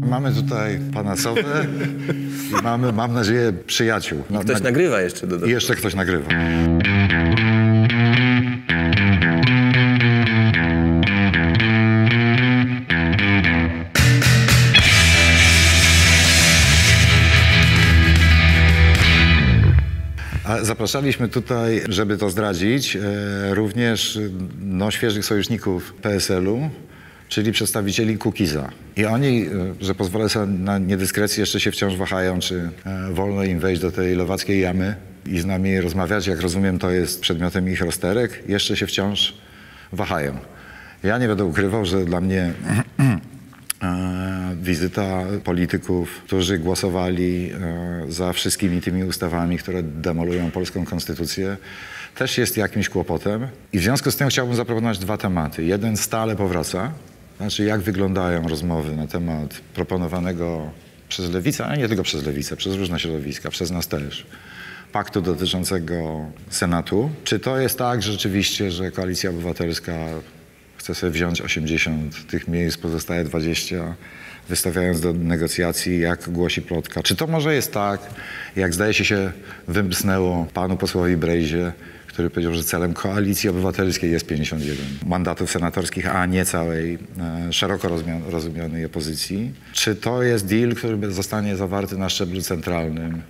Mamy tutaj pana Sowę i mamy, mam nadzieję, przyjaciół. No, Ktoś na- nagrywa jeszcze do I jeszcze ktoś nagrywa. Zapraszaliśmy tutaj, żeby to zdradzić, e, również no, świeżych sojuszników PSL-u, czyli przedstawicieli Kukiza. I oni, e, że pozwolę sobie na niedyskrecję, jeszcze się wciąż wahają, czy e, wolno im wejść do tej lewackiej jamy i z nami rozmawiać. Jak rozumiem, to jest przedmiotem ich rozterek. Jeszcze się wciąż wahają. Ja nie będę ukrywał, że dla mnie e, wizyta polityków, którzy głosowali za wszystkimi tymi ustawami, które demolują polską konstytucję, też jest jakimś kłopotem. I w związku z tym chciałbym zaproponować dwa tematy. Jeden stale powraca, znaczy jak wyglądają rozmowy na temat proponowanego przez lewicę, ale nie tylko przez lewicę, przez różne środowiska, przez nas też, paktu dotyczącego Senatu. Czy to jest tak rzeczywiście, że Koalicja Obywatelska chce sobie wziąć 80 tych miejsc, pozostałe 20, wystawiając do negocjacji, jak głosi plotka. Czy to może jest tak, jak zdaje się się wymsnęło panu posłowi Brejzie, który powiedział, że celem Koalicji Obywatelskiej jest 51 mandatów senatorskich, a nie całej e, szeroko rozumianej opozycji. Czy to jest deal, który zostanie zawarty na szczeblu centralnym?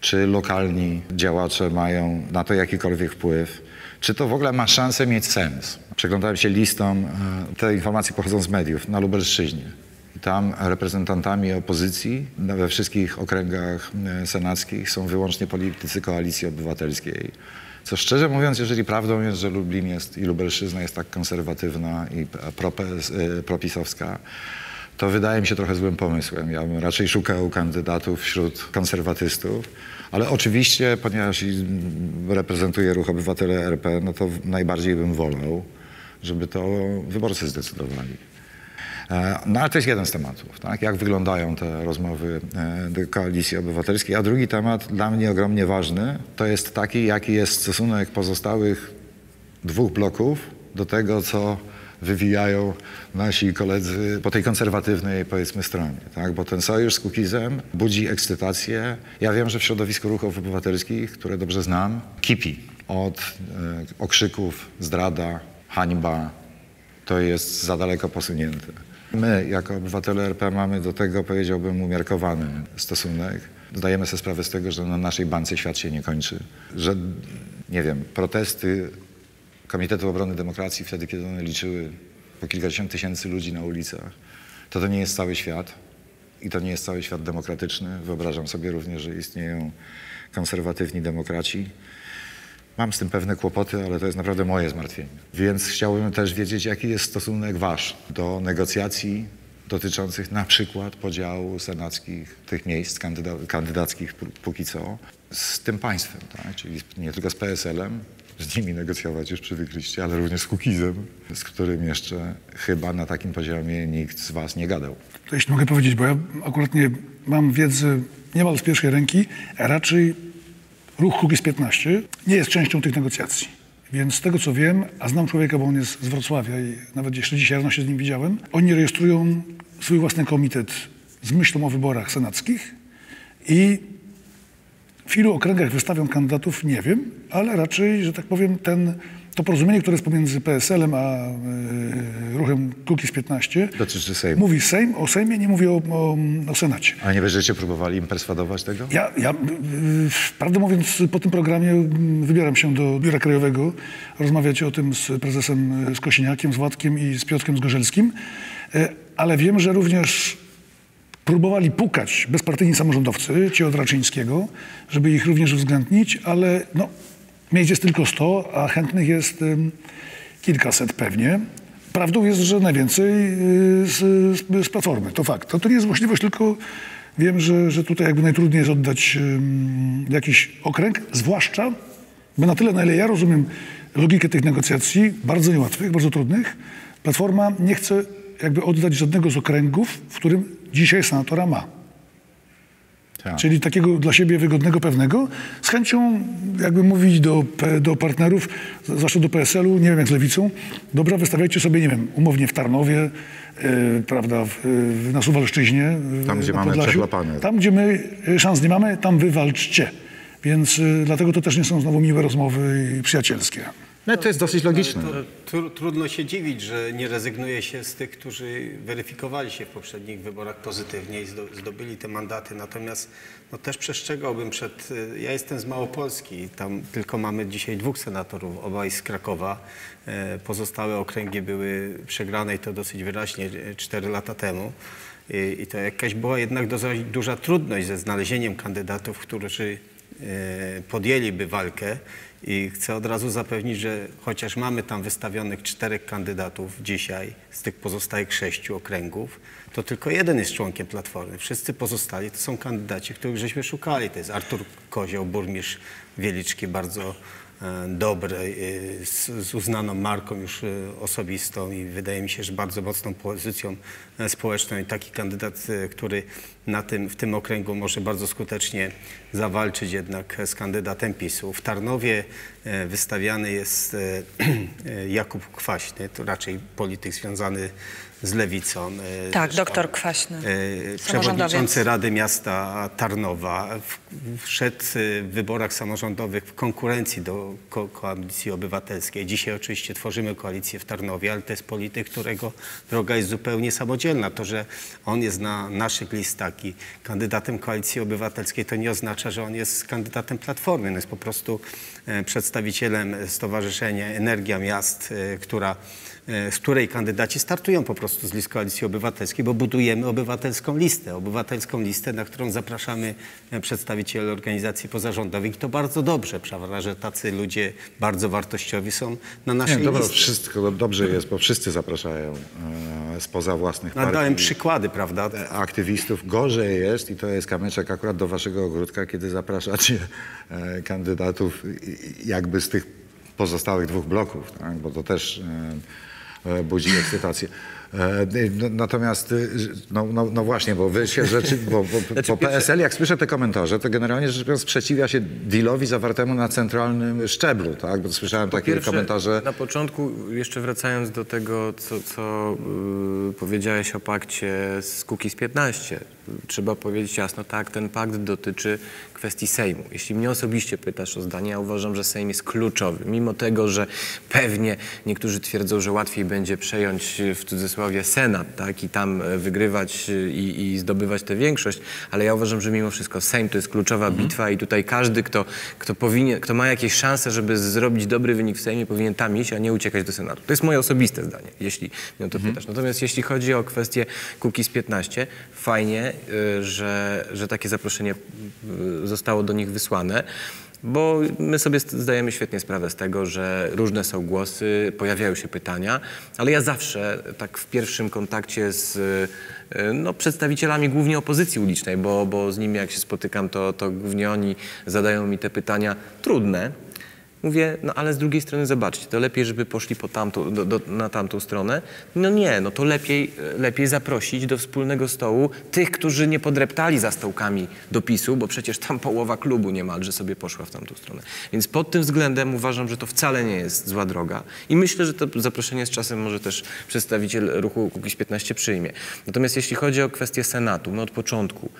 Czy lokalni działacze mają na to jakikolwiek wpływ? Czy to w ogóle ma szansę mieć sens? Przeglądałem się listom, e, te informacje pochodzą z mediów, na Lubelszczyźnie. Tam reprezentantami opozycji we wszystkich okręgach e, senackich są wyłącznie politycy Koalicji Obywatelskiej. Co szczerze mówiąc, jeżeli prawdą jest, że Lublin jest i Lubelszczyzna jest tak konserwatywna i e, propisowska, to wydaje mi się trochę złym pomysłem. Ja bym raczej szukał kandydatów wśród konserwatystów, ale oczywiście, ponieważ reprezentuję ruch Obywatele RP, no to najbardziej bym wolał, żeby to wyborcy zdecydowali. E, No ale to jest jeden z tematów, tak? jak wyglądają te rozmowy e, Koalicji Obywatelskiej. A drugi temat, dla mnie ogromnie ważny, to jest taki, jaki jest stosunek pozostałych dwóch bloków do tego, co wywijają nasi koledzy po tej konserwatywnej, powiedzmy, stronie. Tak? Bo ten sojusz z Kukizem budzi ekscytację. Ja wiem, że w środowisku ruchów obywatelskich, które dobrze znam, kipi od e, okrzyków zdrada, hańba, to jest za daleko posunięte. My, jako obywatele RP, mamy do tego, powiedziałbym, umiarkowany stosunek. Zdajemy sobie sprawę z tego, że na naszej bance świat się nie kończy. Że, nie wiem, protesty Komitetu Obrony Demokracji wtedy, kiedy one liczyły po kilkadziesiąt tysięcy ludzi na ulicach, to to nie jest cały świat i to nie jest cały świat demokratyczny. Wyobrażam sobie również, że istnieją konserwatywni demokraci. Mam z tym pewne kłopoty, ale to jest naprawdę moje zmartwienie. Więc chciałbym też wiedzieć, jaki jest stosunek wasz do negocjacji dotyczących na przykład podziału senackich tych miejsc kandyda- kandydackich pó- póki co z tym państwem, tak? czyli nie tylko z PSL-em, z nimi negocjować już przywykliście, ale również z Kukizem, z którym jeszcze chyba na takim poziomie nikt z was nie gadał. To jeśli mogę powiedzieć, bo ja akurat nie mam wiedzy niemal z pierwszej ręki, raczej ruch Kukiz 15 nie jest częścią tych negocjacji. Więc z tego co wiem, a znam człowieka, bo on jest z Wrocławia i nawet jeszcze dzisiaj rano się z nim widziałem, oni rejestrują swój własny komitet z myślą o wyborach senackich i w ilu okręgach wystawią kandydatów, nie wiem, ale raczej, że tak powiem, ten, to porozumienie, które jest pomiędzy PSL-em a e, ruchem Kukiz 15 Dotyczy Sejmu. mówi Sejm, o Sejmie, nie mówi o, o, o Senacie. Ale nie będziecie próbowali im perswadować tego? Ja, ja y, y, prawdę mówiąc, po tym programie wybieram się do Biura Krajowego rozmawiać o tym z prezesem y, z Kosiniakiem, z Władkiem i z Piotrkiem Zgorzelskim, Y, ale wiem, że również próbowali pukać bezpartyjni samorządowcy, ci od Raczyńskiego, żeby ich również uwzględnić, ale no, miejsc jest tylko 100, a chętnych jest kilkaset pewnie. Prawdą jest, że najwięcej y, z, z, Platformy, to fakt. To, to nie jest możliwość, tylko wiem, że, że tutaj jakby najtrudniej jest oddać jakiś okręg, zwłaszcza, bo na tyle, na ile ja rozumiem logikę tych negocjacji, bardzo niełatwych, bardzo trudnych, Platforma nie chce jakby oddać żadnego z okręgów, w którym dzisiaj senatora ma. Tak. Czyli takiego dla siebie wygodnego, pewnego, z chęcią jakby mówić do, do partnerów, zwłaszcza do PSL-u, nie wiem jak z Lewicą, dobra, wystawiajcie sobie, nie wiem, umownie w Tarnowie, e, prawda, w, w, na Suwalszczyźnie. e, Tam, gdzie mamy Podlasiu. przechlapane. Tam, gdzie my e, szans nie mamy, tam wywalczcie. Więc e, dlatego to też nie są znowu miłe rozmowy i przyjacielskie. No to jest dosyć logiczne. Tru, trudno się dziwić, że nie rezygnuje się z tych, którzy weryfikowali się w poprzednich wyborach pozytywnie i zdo, zdobyli te mandaty. Natomiast no, też przestrzegałbym przed... y, Ja jestem z Małopolski, tam tylko mamy dzisiaj dwóch senatorów, obaj z Krakowa. E, Pozostałe okręgi były przegrane i to dosyć wyraźnie e, cztery lata temu. I, to jakaś była jednak duża trudność ze znalezieniem kandydatów, którzy e, podjęliby walkę i chcę od razu zapewnić, że chociaż mamy tam wystawionych czterech kandydatów dzisiaj z tych pozostałych sześciu okręgów, to tylko jeden jest członkiem Platformy. Wszyscy pozostali to są kandydaci, których żeśmy szukali. To jest Artur Kozioł, burmistrz Wieliczki, bardzo e, dobry, e, z, uznaną marką już e, osobistą i wydaje mi się, że bardzo mocną pozycją e, społeczną i taki kandydat, który na tym, w tym okręgu może bardzo skutecznie zawalczyć jednak z kandydatem PiSu. W Tarnowie wystawiany jest e, e, Jakub Kwaśny, to raczej polityk związany z lewicą. e, Tak, zresztą, doktor Kwaśny, e. Przewodniczący Rady Miasta Tarnowa wszedł e, w wyborach samorządowych w konkurencji do ko Koalicji Obywatelskiej. Dzisiaj oczywiście tworzymy koalicję w Tarnowie, ale to jest polityk, którego droga jest zupełnie samodzielna. To, że on jest na naszych listach i kandydatem Koalicji Obywatelskiej, to nie oznacza, że on jest kandydatem Platformy. On jest po prostu e, przedstawicielem Stowarzyszenia Energia Miast, e, która e, z której kandydaci startują po prostu z list Koalicji Obywatelskiej, bo budujemy obywatelską listę. Obywatelską listę, na którą zapraszamy e, przedstawicieli organizacji pozarządowych. I to bardzo dobrze, prawda, że tacy ludzie bardzo wartościowi są na naszej Nie, dobra, liście. wszystko dobrze jest, bo wszyscy zapraszają e, spoza własnych Nadałem partii przykłady, prawda? aktywistów. Gorzej jest, i to jest kamyczek akurat do waszego ogródka, kiedy zapraszacie e, kandydatów jakby z tych pozostałych dwóch bloków, tak? bo to też e, budzi ekscytację. E, no, natomiast, y, no, no, no właśnie, bo wy się rzeczy, bo, bo, Znaczy, bo pierwsze- PSL, jak słyszę te komentarze, to generalnie rzecz biorąc sprzeciwia się dealowi zawartemu na centralnym szczeblu, tak? Bo słyszałem takie Pierwsze, komentarze. Na początku, jeszcze wracając do tego, co, co y, powiedziałeś o pakcie z Kukiz 15, trzeba powiedzieć jasno, tak, ten pakt dotyczy kwestii Sejmu. Jeśli mnie osobiście pytasz o zdanie, ja uważam, że Sejm jest kluczowy. Mimo tego, że pewnie niektórzy twierdzą, że łatwiej będzie przejąć y, w cudzysłowie Senat, tak, i tam y, wygrywać y, i, i zdobywać tę większość, ale ja uważam, że mimo wszystko Sejm to jest kluczowa bitwa i tutaj każdy, kto, kto, powinien, kto ma jakieś szanse, żeby zrobić dobry wynik w Sejmie, powinien tam iść, a nie uciekać do Senatu. To jest moje osobiste zdanie, jeśli mnie o to pytasz. Natomiast jeśli chodzi o kwestię Kukiz 15, fajnie, że, że takie zaproszenie y, zostało do nich wysłane. Bo my sobie zdajemy świetnie sprawę z tego, że różne są głosy, pojawiają się pytania, ale ja zawsze tak w pierwszym kontakcie z y, no, przedstawicielami głównie opozycji ulicznej, bo, bo z nimi jak się spotykam, to, to głównie oni zadają mi te pytania trudne, Mówię, no ale z drugiej strony zobaczcie, to lepiej, żeby poszli po tamtą, do, do, na tamtą stronę. No nie, no to lepiej, lepiej zaprosić do wspólnego stołu tych, którzy nie podreptali za stołkami do PiSu, bo przecież tam połowa klubu niemalże sobie poszła w tamtą stronę. Więc pod tym względem uważam, że to wcale nie jest zła droga. I myślę, że to zaproszenie z czasem może też przedstawiciel ruchu Kukiz 15 przyjmie. Natomiast jeśli chodzi o kwestię Senatu, my od początku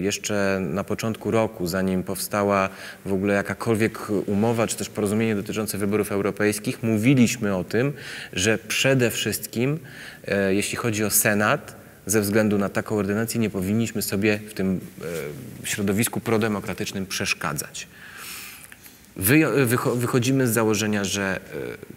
Jeszcze na początku roku, zanim powstała w ogóle jakakolwiek umowa czy też porozumienie dotyczące wyborów europejskich, mówiliśmy o tym, że przede wszystkim, e, jeśli chodzi o Senat, ze względu na taką ordynację nie powinniśmy sobie w tym e, środowisku prodemokratycznym przeszkadzać. Wy, wycho, wychodzimy z założenia, że e,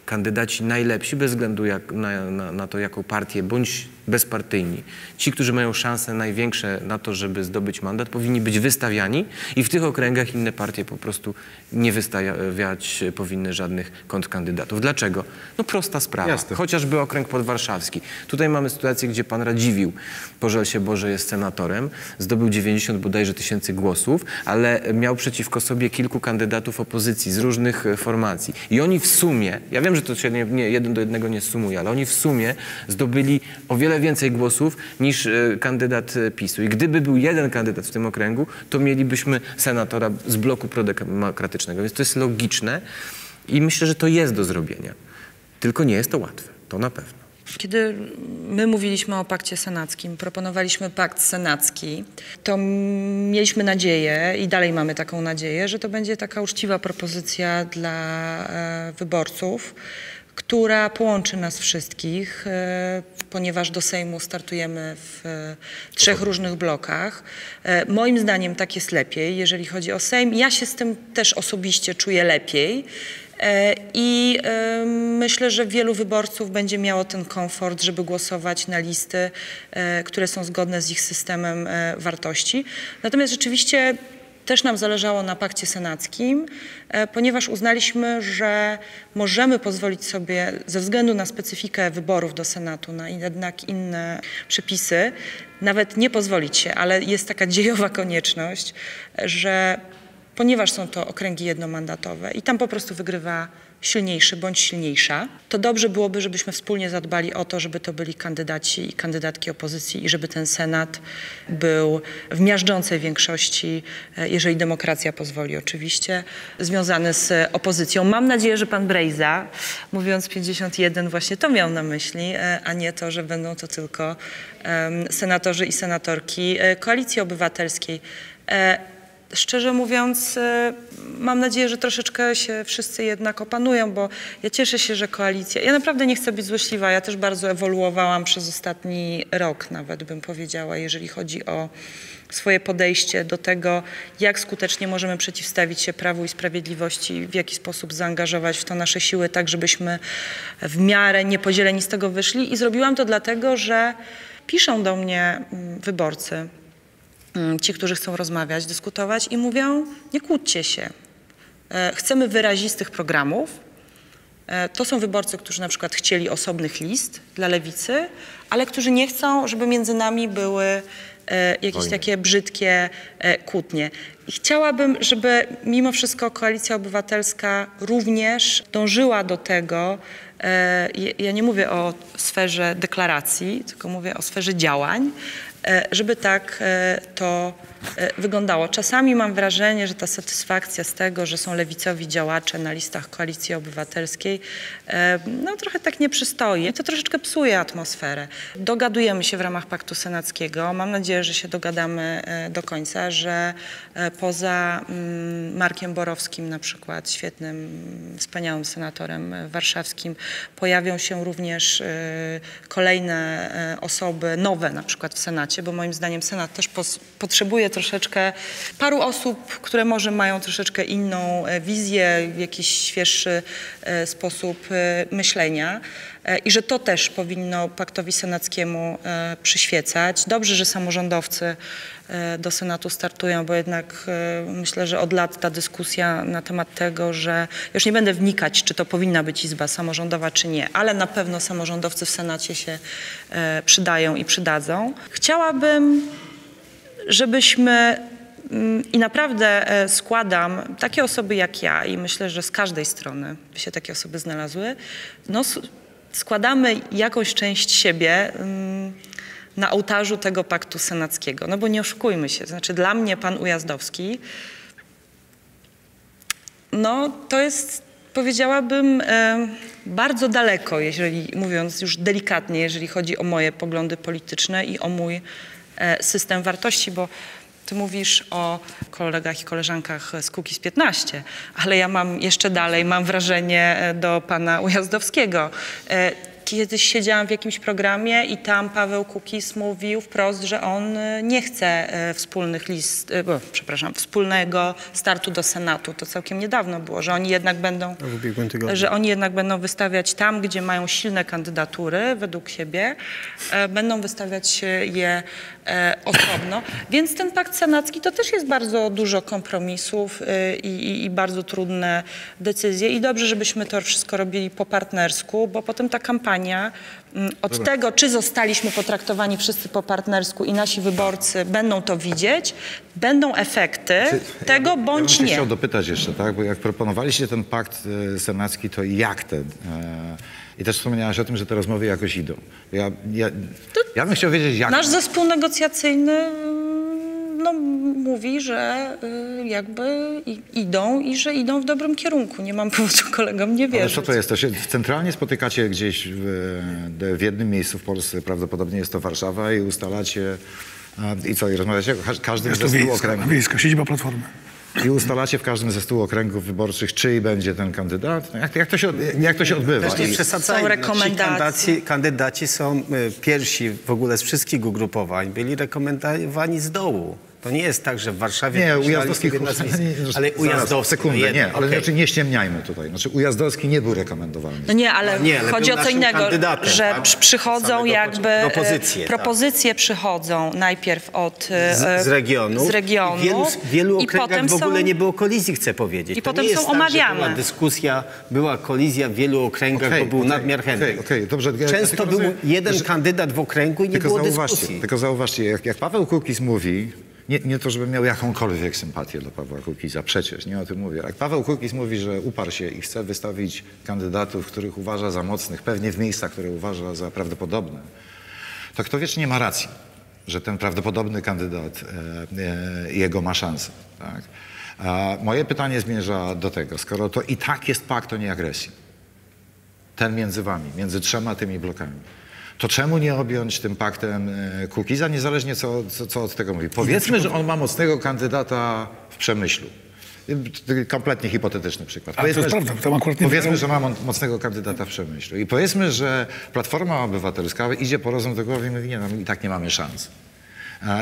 kandydaci najlepsi, bez względu jak, na, na, na to, jaką partię, bądź bezpartyjni, ci, którzy mają szanse największe na to, żeby zdobyć mandat, powinni być wystawiani i w tych okręgach inne partie po prostu nie wystawiać powinny żadnych kontrkandydatów. Dlaczego? No prosta sprawa. Jasne. Chociażby okręg podwarszawski. Tutaj mamy sytuację, gdzie pan Radziwił, pożal się Boże, jest senatorem, zdobył 90 bodajże tysięcy głosów, ale miał przeciwko sobie kilku kandydatów opozycji z różnych e, formacji. I oni w sumie, ja wiem, że to się nie, nie, jeden do jednego nie sumuje, ale oni w sumie zdobyli o wiele wiele więcej głosów niż e, kandydat e, PiSu. I gdyby był jeden kandydat w tym okręgu, to mielibyśmy senatora z bloku prodemokratycznego. Więc to jest logiczne i myślę, że to jest do zrobienia. Tylko nie jest to łatwe. To na pewno. Kiedy my mówiliśmy o pakcie senackim, proponowaliśmy pakt senacki, to mieliśmy nadzieję i dalej mamy taką nadzieję, że to będzie taka uczciwa propozycja dla e, wyborców, która połączy nas wszystkich, e, ponieważ do Sejmu startujemy w e, trzech różnych blokach. E, moim zdaniem tak jest lepiej, jeżeli chodzi o Sejm. Ja się z tym też osobiście czuję lepiej. I myślę, że wielu wyborców będzie miało ten komfort, żeby głosować na listy, które są zgodne z ich systemem wartości. Natomiast rzeczywiście też nam zależało na pakcie senackim, e, ponieważ uznaliśmy, że możemy pozwolić sobie ze względu na specyfikę wyborów do Senatu, na jednak inne przepisy, nawet nie pozwolić się, ale jest taka dziejowa konieczność, że ponieważ są to okręgi jednomandatowe i tam po prostu wygrywa silniejszy bądź silniejsza, to dobrze byłoby, żebyśmy wspólnie zadbali o to, żeby to byli kandydaci i kandydatki opozycji i żeby ten Senat był w miażdżącej większości, e, jeżeli demokracja pozwoli oczywiście, związany z opozycją. Mam nadzieję, że pan Brejza, mówiąc 51, właśnie to miał na myśli, e, a nie to, że będą to tylko senatorzy i senatorki e, Koalicji Obywatelskiej. Szczerze mówiąc, e, mam nadzieję, że troszeczkę się wszyscy jednak opanują, bo ja cieszę się, że koalicja. Ja naprawdę nie chcę być złośliwa, ja też bardzo ewoluowałam przez ostatni rok, nawet bym powiedziała, jeżeli chodzi o swoje podejście do tego, jak skutecznie możemy przeciwstawić się Prawu i Sprawiedliwości, w jaki sposób zaangażować w to nasze siły, tak żebyśmy w miarę niepodzieleni z tego wyszli. I zrobiłam to dlatego, że piszą do mnie mm, wyborcy, ci, którzy chcą rozmawiać, dyskutować i mówią, nie kłóćcie się. E, Chcemy wyrazistych programów. E, To są wyborcy, którzy na przykład chcieli osobnych list dla lewicy, ale którzy nie chcą, żeby między nami były e, jakieś takie brzydkie kłótnie. I chciałabym, żeby mimo wszystko Koalicja Obywatelska również dążyła do tego, ja- nie mówię o sferze deklaracji, tylko mówię o sferze działań, żeby tak e, to e, wyglądało. Czasami mam wrażenie, że ta satysfakcja z tego, że są lewicowi działacze na listach Koalicji Obywatelskiej, e, no trochę tak nie przystoi. To troszeczkę psuje atmosferę. Dogadujemy się w ramach Paktu Senackiego. Mam nadzieję, że się dogadamy e, do końca, że e, poza mm, Markiem Borowskim na przykład, świetnym, wspaniałym senatorem e, warszawskim, pojawią się również e, kolejne e, osoby nowe na przykład w Senacie, bo moim zdaniem Senat też potrzebuje troszeczkę paru osób, które może mają troszeczkę inną e, wizję, jakiś świeższy e, sposób e, myślenia. I że to też powinno paktowi senackiemu przyświecać. Dobrze, że samorządowcy do Senatu startują, bo jednak myślę, że od lat ta dyskusja na temat tego, że już nie będę wnikać, czy to powinna być izba samorządowa, czy nie, ale na pewno samorządowcy w Senacie się przydają i przydadzą. Chciałabym żebyśmy mm, i naprawdę e, składam takie osoby jak ja i myślę, że z każdej strony by się takie osoby znalazły, no składamy jakąś część siebie mm, na ołtarzu tego paktu senackiego. No bo nie oszukujmy się, znaczy dla mnie pan Ujazdowski no to jest, powiedziałabym, e, bardzo daleko, jeżeli mówiąc już delikatnie, jeżeli chodzi o moje poglądy polityczne i o mój system wartości, bo ty mówisz o kolegach i koleżankach z Kukiz 15, ale ja mam jeszcze dalej, mam wrażenie e, do pana Ujazdowskiego. E, Kiedyś siedziałam w jakimś programie i tam Paweł Kukiz mówił wprost, że on e, nie chce e, wspólnych list, e, o, przepraszam, wspólnego startu do Senatu. To całkiem niedawno było, że oni jednak będą, tygodniu. że oni jednak będą wystawiać tam, gdzie mają silne kandydatury według siebie, e, będą wystawiać e, je e, osobno. Więc ten pakt senacki to też jest bardzo dużo kompromisów e, i, i, i bardzo trudne decyzje i dobrze, żebyśmy to wszystko robili po partnersku, bo potem ta kampania mm, od tego, czy zostaliśmy potraktowani wszyscy po partnersku i nasi wyborcy będą to widzieć, będą efekty tego ja bym bądź się nie. chciał dopytać jeszcze, tak? Bo jak proponowaliście ten pakt e, senacki, to jak ten? E, I też wspomniałaś o tym, że te rozmowy jakoś idą. Ja, ja, To Ja bym chciał wiedzieć, jak... Nasz zespół negocjacyjny mm, no, mówi, że y, jakby i, idą i że idą w dobrym kierunku. Nie mam powodu kolegom nie Ale wierzyć. co to jest? To się centralnie spotykacie gdzieś w, w jednym miejscu w Polsce, prawdopodobnie jest to Warszawa i ustalacie... I co, i rozmawiacie? Każ- Każdy Jest to okręgów. wiejska, siedziba Platformy. I ustalacie w każdym ze stu okręgów wyborczych, czyj będzie ten kandydat? No Jak, jak, to, się, jak to się odbywa? Też nie przesadzajmy. Są No, ci rekomendacje. Kandydaci, kandydaci są y, pierwsi w ogóle z wszystkich ugrupowań, byli rekomendowani z dołu. To nie jest tak, że w Warszawie... Nie, Ujazdowski... nie, Ale Ujazdowski... Sekundę, no jedno, nie, ale okej. znaczy nie ściemniajmy tutaj. Znaczy Ujazdowski nie był rekomendowany. No nie, ale, Nie, ale chodzi o co innego, że tak? przy- przychodzą Samego jakby... początku. e, Propozycje, tak. propozycje przychodzą najpierw od... e, z, z regionu. Z regionu. W wielu, w wielu i okręgach potem w ogóle są, nie było kolizji, chcę powiedzieć. I to potem nie jest są tak, omawiane. Była dyskusja, była kolizja w wielu okręgach, Okej, bo był okej, nadmiar chętnych. okej, dobrze, Często był rozumiem, jeden że- kandydat w okręgu i nie było zauważcie, dyskusji. tylko zauważcie jak, jak Paweł Kukiz mówi, nie, nie to, żebym miał jakąkolwiek sympatię do Pawła Kukiza, przecież, nie o tym mówię. Jak Paweł Kukiz mówi, że uparł się i chce wystawić kandydatów, których uważa za mocnych, pewnie w miejscach, które uważa za prawdopodobne, to kto wiecznie ma racji, że ten prawdopodobny kandydat, e, e, jego ma szansę. Tak? Moje pytanie zmierza do tego, skoro to i tak jest pakt o nieagresji, ten między wami, między trzema tymi blokami. To czemu nie objąć tym paktem e, Kukiza, niezależnie co, co, co od tego mówi? Powiedzmy, że on ma mocnego kandydata w Przemyślu. Kompletnie hipotetyczny przykład. Ale to jest prawda, tam akurat nie powiedzmy, że ma mocnego kandydata w Przemyślu. I powiedzmy, że Platforma Obywatelska idzie po rozum do głowy i mówi, nie, no, i tak nie mamy szans.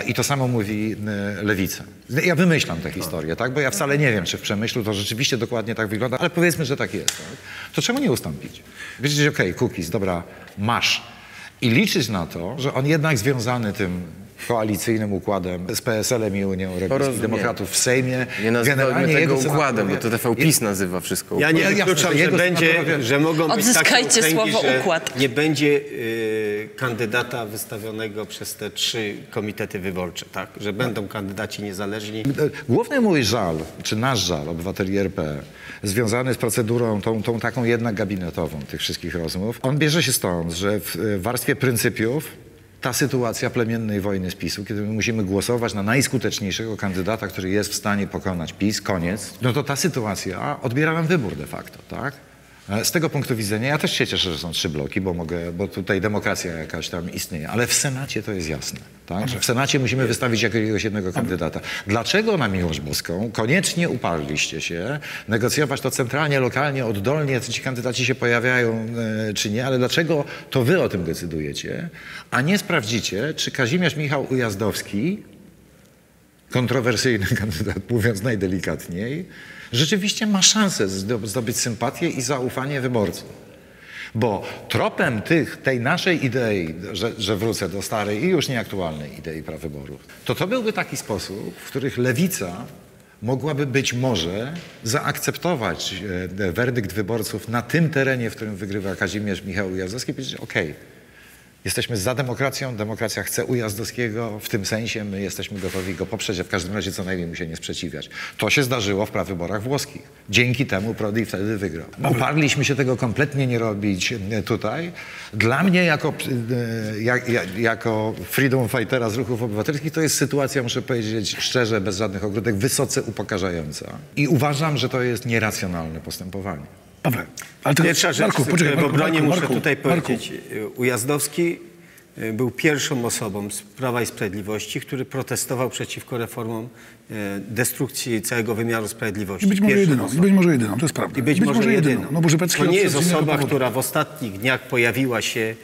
I to samo mówi e, Lewica. Ja wymyślam tę historię, tak? bo ja wcale nie wiem, czy w Przemyślu to rzeczywiście dokładnie tak wygląda, ale powiedzmy, że tak jest. Tak? To czemu nie ustąpić? Wiedzieć, okej, cookies, dobra, masz. I liczyć na to, że on jednak związany tym koalicyjnym układem z PSL-em i Unią Europejskich. Demokratów w Sejmie. Nie nazywajmy generalnie tego jego układem, bo to TV PiS nazywa wszystko Ja nie Ja- jasne, wykluczam, że będzie, że mogą być takie słowo że układ. nie będzie y, kandydata wystawionego przez te trzy komitety wyborcze, tak? Że będą kandydaci niezależni. Główny mój żal, czy nasz żal, obywateli RP, związany z procedurą tą, tą taką jednak gabinetową tych wszystkich rozmów, on bierze się stąd, że w e, warstwie pryncypiów ta sytuacja plemiennej wojny z PiSu, kiedy my musimy głosować na najskuteczniejszego kandydata, który jest w stanie pokonać PiS, koniec, no to ta sytuacja odbiera nam wybór de facto, tak? Z tego punktu widzenia ja też się cieszę, że są trzy bloki, bo mogę, bo tutaj demokracja jakaś tam istnieje, ale w Senacie to jest jasne. Tak? Że w Senacie musimy wystawić jakiegoś jednego kandydata. Dlaczego na miłość boską koniecznie uparliście się negocjować to centralnie, lokalnie, oddolnie, czy ci kandydaci się pojawiają, e, czy nie, ale dlaczego to wy o tym decydujecie, a nie sprawdzicie, czy Kazimierz Michał Ujazdowski kontrowersyjny kandydat, mówiąc najdelikatniej, rzeczywiście ma szansę zdo- zdobyć sympatię i zaufanie wyborców. Bo tropem tych, tej naszej idei, że, że wrócę do starej i już nieaktualnej idei prawyborów, to to byłby taki sposób, w których lewica mogłaby być może zaakceptować e, werdykt wyborców na tym terenie, w którym wygrywa Kazimierz Michał Ujazdowski i powiedzieć, okej, Jesteśmy za demokracją, demokracja chce Ujazdowskiego, w tym sensie my jesteśmy gotowi go poprzeć, a w każdym razie co najmniej mu się nie sprzeciwiać. To się zdarzyło w prawyborach włoskich. Dzięki temu Prodi wtedy wygrał. Uparliśmy się tego kompletnie nie robić e, tutaj. Dla mnie jako, e, jak, jak, jako freedom fightera z ruchów obywatelskich to jest sytuacja, muszę powiedzieć szczerze, bez żadnych ogródek, wysoce upokarzająca. I uważam, że to jest nieracjonalne postępowanie. Pawle, ale tylko, Pierwsza rzecz, Marku, poczekaj, w Marku, obronie Marku, muszę Marku, tutaj powiedzieć. y, Ujazdowski y, był pierwszą osobą z Prawa i Sprawiedliwości, który protestował przeciwko reformom y, destrukcji całego wymiaru sprawiedliwości. I być może Pierwszą jedyną, i być może jedyną, to jest prawda. I być, może, jedyną. No bo to nie jest osoba, która w ostatnich dniach pojawiła się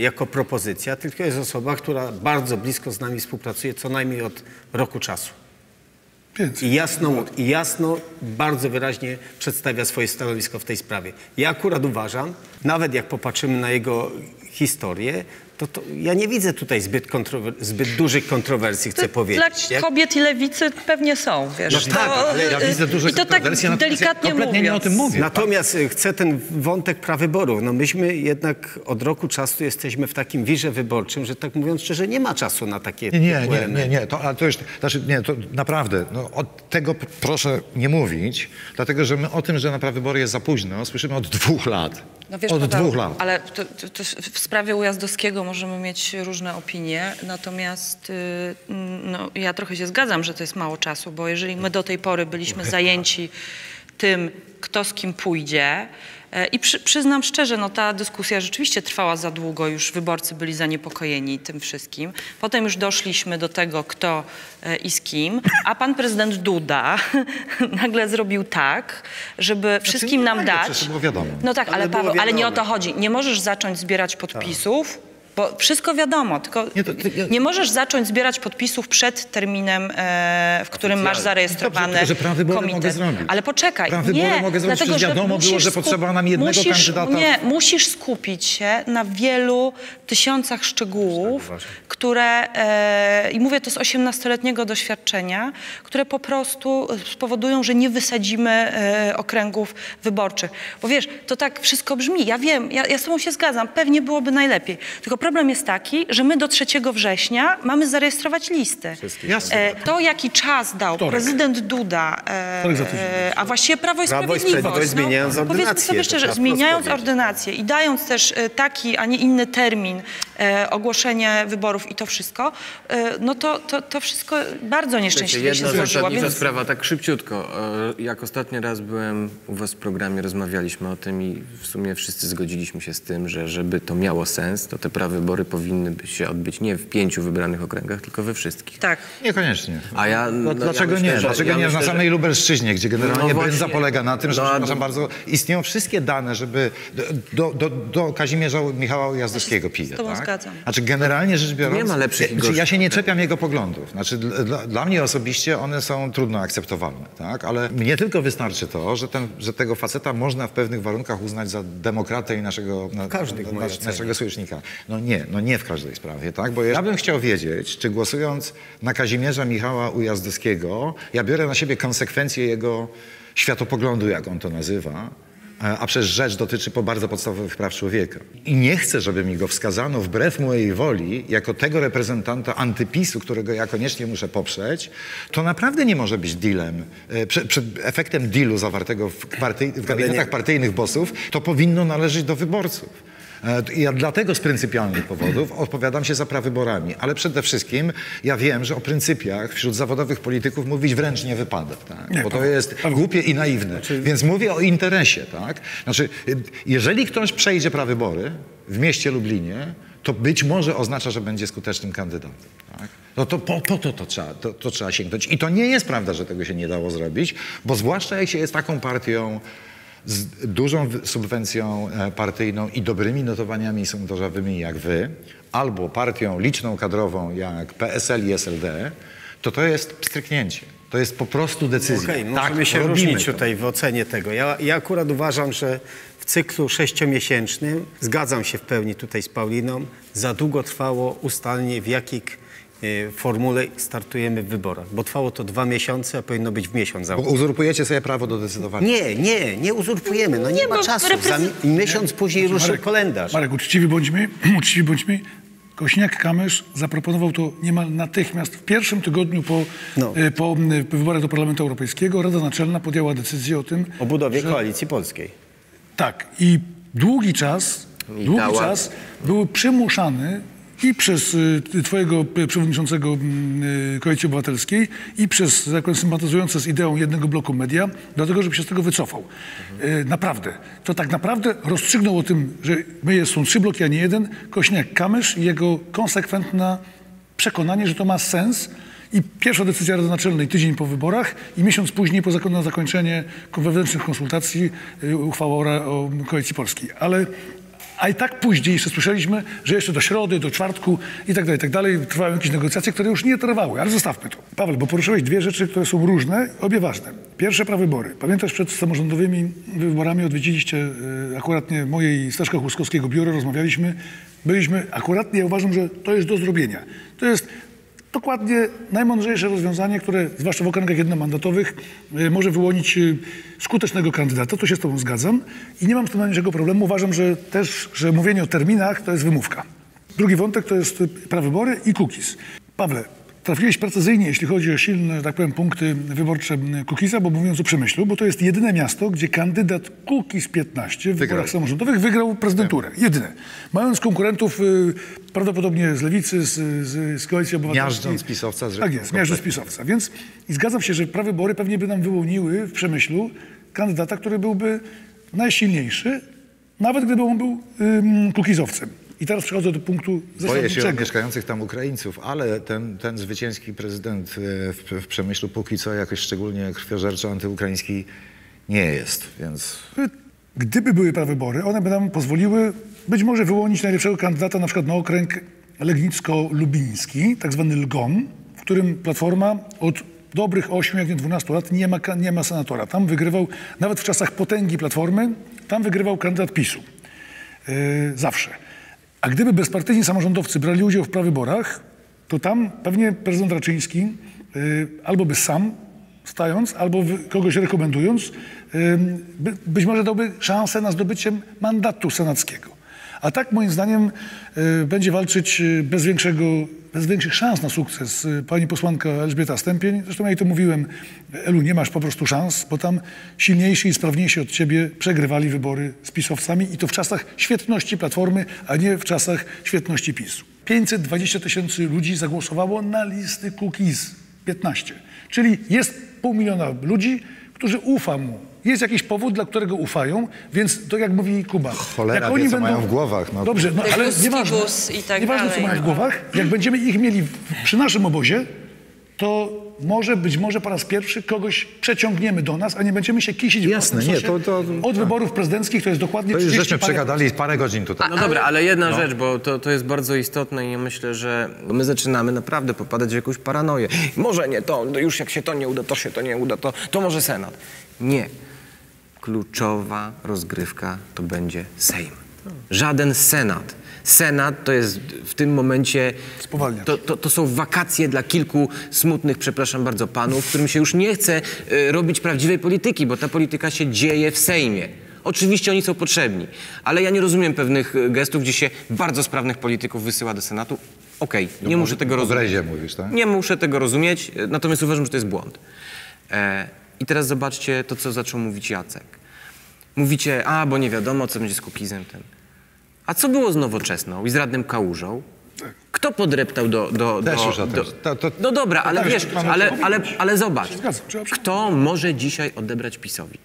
jako propozycja, tylko jest osoba, która bardzo blisko z nami współpracuje co najmniej od roku czasu. I jasno, jasno, bardzo wyraźnie przedstawia swoje stanowisko w tej sprawie. Ja akurat uważam, nawet jak popatrzymy na jego historię, to, to ja nie widzę tutaj zbyt, kontrower- zbyt dużych kontrowersji, chcę powiedzieć. Dla nie? kobiet i lewicy pewnie są, wiesz. No tak, to, ale ja widzę duże I to tak kontrowersje, ja delikatnie kompletnie nie o mówiąc. tym mówię. Natomiast y, chcę ten wątek prawyborów. No myśmy jednak od roku czasu jesteśmy w takim wirze wyborczym, że tak mówiąc szczerze, nie ma czasu na takie Nie, nie, nie, nie, nie, to, ale to już, znaczy, nie, to naprawdę, no, od tego proszę nie mówić, dlatego że my o tym, że na prawybory jest za późno, słyszymy od dwóch lat. No wiesz, od dwóch lat. Ale to, to, to w sprawie Ujazdowskiego możemy mieć różne opinie, natomiast y, no, ja trochę się zgadzam, że to jest mało czasu, bo jeżeli my do tej pory byliśmy zajęci tym, kto z kim pójdzie, e, i przy, przyznam szczerze, no ta dyskusja rzeczywiście trwała za długo, już wyborcy byli zaniepokojeni tym wszystkim. Potem już doszliśmy do tego, kto e, i z kim, a pan prezydent Duda nagle zrobił tak, żeby wszystkim nam dać. No tak, ale, Ale Paweł, ale nie o to chodzi. Nie możesz zacząć zbierać podpisów. Bo wszystko wiadomo, tylko Nie, to- to ja- nie możesz zacząć zbierać podpisów przed terminem, e, w którym masz zarejestrowany Dobrze, tylko że komitet. mogę zrobić. Ale poczekaj, Prawybory nie, mogę zrobić, dlatego, że wiadomo było, że potrzeba nam jednego musisz, kandydata. Nie, musisz skupić się na wielu tysiącach szczegółów, które, e, i mówię to z 18-letniego doświadczenia, które po prostu spowodują, że nie wysadzimy e, okręgów wyborczych. Bo wiesz, to tak wszystko brzmi. Ja wiem, ja, ja z tobą się zgadzam, pewnie byłoby najlepiej. Tylko problem jest taki, że my do 3 września mamy zarejestrować listy. E, to, jaki czas dał Wtorek. prezydent Duda, e, a właściwie Prawo i Prawo i Sprawiedliwość. Sprawiedliwość zmieniając Powiedzmy ordynację, sobie szczerze, zmieniając ordynację i dając też e, taki, a nie inny termin e, ogłoszenie wyborów i to wszystko, e, no to, to, to wszystko bardzo nieszczęśliwie się Jedna złożyło. zasadnicza Więc sprawa, tak szybciutko. E, Jak ostatni raz byłem u was w programie, rozmawialiśmy o tym i w sumie wszyscy zgodziliśmy się z tym, że żeby to miało sens, to te prawybory powinny się odbyć nie w pięciu wybranych okręgach, tylko we wszystkich. tak. Niekoniecznie. A ja- no, ja dlaczego myślę, nie? że- Dlaczego ja nie myślę, na że- samej Lubelszczyźnie, gdzie generalnie No brędza polega na tym, że, No, przepraszam bo- bardzo, istnieją wszystkie dane, żeby do, do, do, do Kazimierza Michała Ujazdowskiego pije, z tobą tak? zgadzam. Znaczy generalnie rzecz biorąc... Nie ma lepszych i znaczy, Ja się nie czepiam jego poglądów. Znaczy dla, dla, mnie osobiście one są trudno akceptowalne, tak? Ale mnie tylko wystarczy to, że, ten, że tego faceta można w pewnych warunkach uznać za demokratę i naszego, na, na, naszego sojusznika. No nie, no nie w każdej sprawie, tak? Bo ja bym chciał wiedzieć, czy głosując na Kazimierza Michała Ujazdowskiego, ja biorę na siebie konsekwencje jego światopoglądu, jak on to nazywa, a przecież rzecz dotyczy po bardzo podstawowych praw człowieka. I nie chcę, żeby mi go wskazano wbrew mojej woli, jako tego reprezentanta antypisu, którego ja koniecznie muszę poprzeć, to naprawdę nie może być dealem, przed, przed efektem dealu zawartego w, partyj, w gabinetach partyjnych bossów, to powinno należeć do wyborców. E, Ja dlatego z pryncypialnych powodów odpowiadam się za prawyborami, ale przede wszystkim ja wiem, że o pryncypiach wśród zawodowych polityków mówić wręcz nie wypada, tak? Nie, bo to Paweł, jest głupie i naiwne. Więc mówię o interesie, tak? Znaczy, y, jeżeli ktoś przejdzie prawybory w mieście Lublinie, to być może oznacza, że będzie skutecznym kandydatem. Tak? No to po, po to, to, trzeba, to, to trzeba sięgnąć. I to nie jest prawda, że tego się nie dało zrobić, bo zwłaszcza jak się jest taką partią z dużą subwencją e, partyjną i dobrymi notowaniami sondażowymi jak wy, albo partią liczną kadrową jak PSL i SLD, to to jest pstryknięcie. To jest po prostu decyzja. Okej, tak, możemy się różnić to. tutaj w ocenie tego. Ja, ja akurat uważam, że w cyklu sześciomiesięcznym, zgadzam się w pełni tutaj z Pauliną, za długo trwało ustalenie w jakiej e, formule startujemy w wyborach, bo trwało to dwa miesiące, a powinno być w miesiąc. Bo uzurpujecie sobie prawo do decydowania. Nie, nie, nie uzurpujemy, no nie, Nie, ma bo czasu. Za reprezent- miesiąc później ruszy Marek, kalendarz. Marek, uczciwi bądźmy, uczciwi bądźmy. Kośniak-Kamysz zaproponował to niemal natychmiast. W pierwszym tygodniu po, No. e, po m, wyborach do Parlamentu Europejskiego Rada Naczelna podjęła decyzję o tym, O budowie że koalicji polskiej. tak. I długi czas, I długi dała- czas był przymuszany i przez y, twojego przewodniczącego mm, y, Koalicji Obywatelskiej i przez powiem, sympatyzujące z ideą jednego bloku media, dlatego, żeby się z tego wycofał. Y, naprawdę. To tak naprawdę rozstrzygnął o tym, że my są trzy bloki, a nie jeden, Kośniak-Kamysz i jego konsekwentne przekonanie, że to ma sens. I pierwsza decyzja Rady Naczelnej tydzień po wyborach i miesiąc później po zakon- na zakończenie wewnętrznych konsultacji uchwała o Koalicji Polskiej. Ale a i tak później jeszcze słyszeliśmy, że jeszcze do środy, do czwartku i tak dalej, i tak dalej trwały jakieś negocjacje, które już nie trwały, ale zostawmy to. Paweł, bo poruszyłeś dwie rzeczy, które są różne, obie ważne. Pierwsze prawybory. Pamiętasz, przed samorządowymi wyborami odwiedziliście y, akurat nie moje i Staszka Chłuskowskiego biuro, rozmawialiśmy. Byliśmy, akurat ja uważam, że to jest do zrobienia. To jest dokładnie najmądrzejsze rozwiązanie, które zwłaszcza w okręgach jednomandatowych y, może wyłonić y, skutecznego kandydata. Tu się z tobą zgadzam i nie mam z tym najmniejszego problemu. Uważam, że też, że mówienie o terminach to jest wymówka. Drugi wątek to jest y, prawybory i cookies. Pawle, trafiłeś precyzyjnie, jeśli chodzi o silne, tak powiem, punkty wyborcze Kukiza, bo mówiąc o Przemyślu, bo to jest jedyne miasto, gdzie kandydat Kukiz 15 w Wygrał. wyborach samorządowych wygrał prezydenturę. Jedyne. Mając konkurentów y, prawdopodobnie z lewicy, z, z, z koalicji obywatelskiej. Miażdżąc pisowca z Tak jest, miażdżąc pisowca. Więc i zgadzam się, że prawe wybory pewnie by nam wyłoniły w Przemyślu kandydata, który byłby najsilniejszy, nawet gdyby on był ym, kukizowcem. I teraz przechodzę do punktu Boję się mieszkających tam Ukraińców, ale ten, ten zwycięski prezydent e, w, w Przemyślu póki co jakoś szczególnie krwiożerczo antyukraiński nie jest, więc Gdyby były prawybory, one by nam pozwoliły być może wyłonić najlepszego kandydata na przykład na okręg legnicko-lubiński, tak zwany LGON, w którym Platforma od dobrych 8, jak nie 12 lat nie ma, nie ma senatora. Tam wygrywał, nawet w czasach potęgi Platformy, tam wygrywał kandydat PiSu. Yy, zawsze. A gdyby bezpartyjni samorządowcy brali udział w prawyborach, to tam pewnie prezydent Raczyński yy, albo by sam stając, albo kogoś rekomendując, by, być może dałby szansę na zdobycie mandatu senackiego. A tak moim zdaniem yy, będzie walczyć yy, bez, większego, bez większych szans na sukces yy, pani posłanka Elżbieta Stępień. Zresztą ja jej to mówiłem, Elu, nie masz po prostu szans, bo tam silniejsi i sprawniejsi od ciebie przegrywali wybory z pisowcami i to w czasach świetności Platformy, a nie w czasach świetności PiSu. 520 tysięcy ludzi zagłosowało na listy Kukiz 15. Czyli jest pół miliona ludzi, którzy ufa mu. Jest jakiś powód, dla którego ufają, więc to jak mówi Kuba. Cholera wie, co mają w głowach, no. Dobrze, no ale nieważne, i tak nieważne co dalej, mają w no. głowach, jak będziemy ich mieli w, przy naszym obozie, to może, być może po raz pierwszy kogoś przeciągniemy do nas, a nie będziemy się kisić w Jasne, własnym nie, to- to- od wyborów prezydenckich, to jest dokładnie to już 30 żeśmy parę- przegadali parę godzin tutaj. No dobra, ale jedna rzecz, bo to, to jest bardzo istotne i ja myślę, że my zaczynamy naprawdę popadać w jakąś paranoję. Może nie to, no już jak się to nie uda, to się to nie uda, to, to może Senat. Nie. Kluczowa rozgrywka to będzie Sejm. Żaden Senat. Senat to jest w tym momencie. Spowalniacz. To, to, to są wakacje dla kilku smutnych, przepraszam bardzo, panów, którym się już nie chce y, robić prawdziwej polityki, bo ta polityka się dzieje w Sejmie. Oczywiście oni są potrzebni, ale ja nie rozumiem pewnych y, gestów, gdzie się bardzo sprawnych polityków wysyła do Senatu. Okej, nie muszę tego rozumieć. Mówisz, tak? Nie muszę tego rozumieć, e, natomiast uważam, że to jest błąd. E, I teraz zobaczcie to, co zaczął mówić Jacek. Mówicie, a, bo nie wiadomo, co będzie z Kukizem ten. A co było z Nowoczesną i z Radnym Kałużą? Kto podreptał do... do, do, już o tym. do To- to- No dobra, ale wiesz, ale, ale, ale zobacz. Kto może dzisiaj odebrać PiSowi?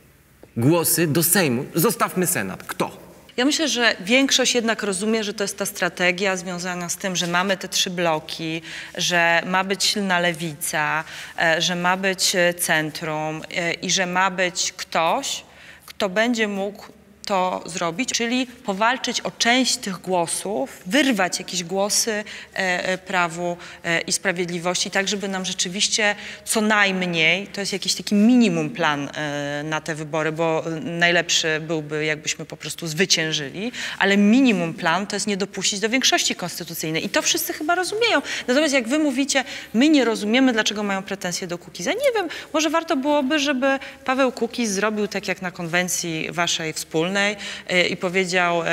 Głosy do Sejmu. Zostawmy Senat. Kto? Ja myślę, że większość jednak rozumie, że to jest ta strategia związana z tym, że mamy te trzy bloki, że ma być silna lewica, e, że ma być e, centrum e, i że ma być ktoś, kto będzie mógł to zrobić, czyli powalczyć o część tych głosów, wyrwać jakieś głosy e, e, Prawu e, i Sprawiedliwości, tak żeby nam rzeczywiście co najmniej, to jest jakiś taki minimum plan e, na te wybory, bo najlepszy byłby, jakbyśmy po prostu zwyciężyli, ale minimum plan to jest nie dopuścić do większości konstytucyjnej i to wszyscy chyba rozumieją. Natomiast jak wy mówicie, my nie rozumiemy, dlaczego mają pretensje do Kukiza. Nie wiem, może warto byłoby, żeby Paweł Kukiz zrobił tak jak na konwencji waszej wspólnej e, i powiedział, e,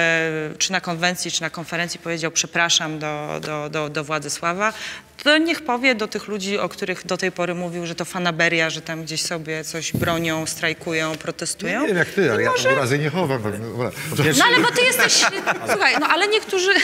czy na konwencji, czy na konferencji powiedział przepraszam do, do, do, do Władysława, to niech powie do tych ludzi, o których do tej pory mówił, że to fanaberia, że tam gdzieś sobie coś bronią, strajkują, protestują. Nie wiem jak ty, ale I ja może- urazy nie chowam. No, no ale bo ty jesteś. Słuchaj, no ale niektórzy.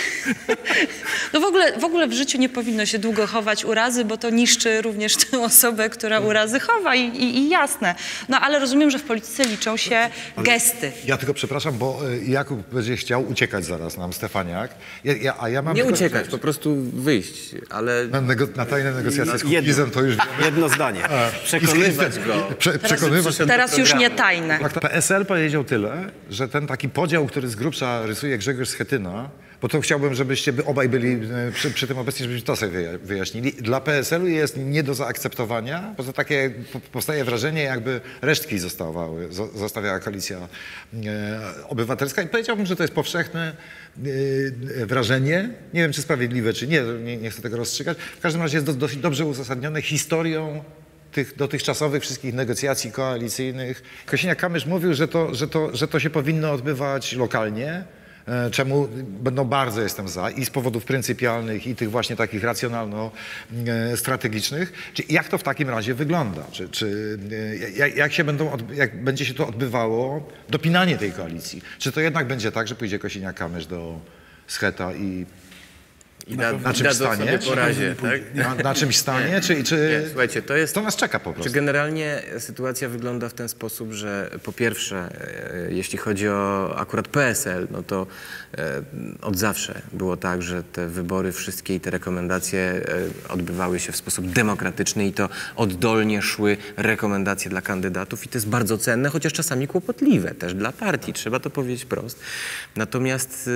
No w ogóle, w ogóle w życiu nie powinno się długo chować urazy, bo to niszczy również tę osobę, która urazy chowa i, i, i jasne. No ale rozumiem, że w polityce liczą się gesty. Ja tylko przepraszam, bo y, Jakub będzie chciał uciekać zaraz nam, Stefaniak. Ja, ja, a ja mam Nie uciekać, po prostu wyjść, ale Na, nego, na tajne negocjacje z Jedno. Kukizem to już wiemy. Jedno zdanie. przekonywać go. Prze, przekonywać. Teraz już nie tajne. Tak, PSL powiedział tyle, że ten taki podział, który z grubsza rysuje Grzegorz Schetyna, bo to chciałbym, żebyście by obaj byli e, przy, przy tym obecni, żebyśmy to sobie wyja- wyjaśnili. Dla PSL-u jest nie do zaakceptowania, bo to takie po- powstaje wrażenie, jakby resztki zostawały, zo- zostawiała koalicja e, obywatelska i powiedziałbym, że to jest powszechne e, wrażenie. Nie wiem, czy sprawiedliwe, czy nie, nie, nie chcę tego rozstrzygać. W każdym razie jest do, dosyć dobrze uzasadnione historią tych dotychczasowych wszystkich negocjacji koalicyjnych. Kosiniak-Kamysz mówił, że to, że, to, że to się powinno odbywać lokalnie, czemu będą bardzo jestem za i z powodów pryncypialnych i tych właśnie takich racjonalno-strategicznych. Czy jak to w takim razie wygląda? Czy, czy e, jak, się będą, jak będzie się to odbywało, dopinanie tej koalicji? Czy to jednak będzie tak, że pójdzie Kosiniak-Kamysz do Scheta i I na czymś dadzą stanie? sobie po razie, tak? na, na czymś stanie? Czy, czy Nie, słuchajcie, to jest... to nas czeka po Czy prostu? generalnie sytuacja wygląda w ten sposób, że po pierwsze, e, jeśli chodzi o akurat PSL, no to e, od zawsze było tak, że te wybory wszystkie i te rekomendacje e, odbywały się w sposób demokratyczny i to oddolnie szły rekomendacje dla kandydatów i to jest bardzo cenne, chociaż czasami kłopotliwe też dla partii, trzeba to powiedzieć prost. Natomiast